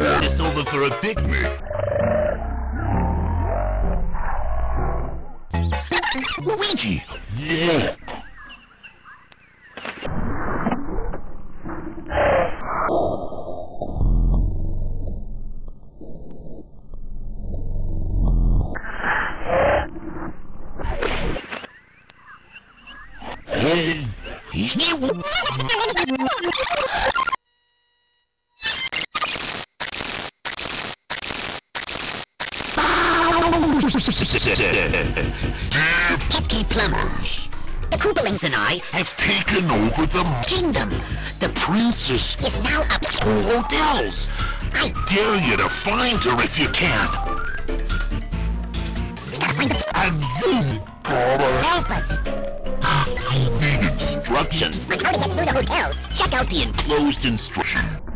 Us over for a picnic. Luigi! Yeah! Pesky plumbers. The Koopalings and I have taken over the kingdom. The princess is now up hotels. I dare you to find her if you can. We gotta find the And you gotta help us. Instructions. To get through the hotels. Check out The enclosed instruction.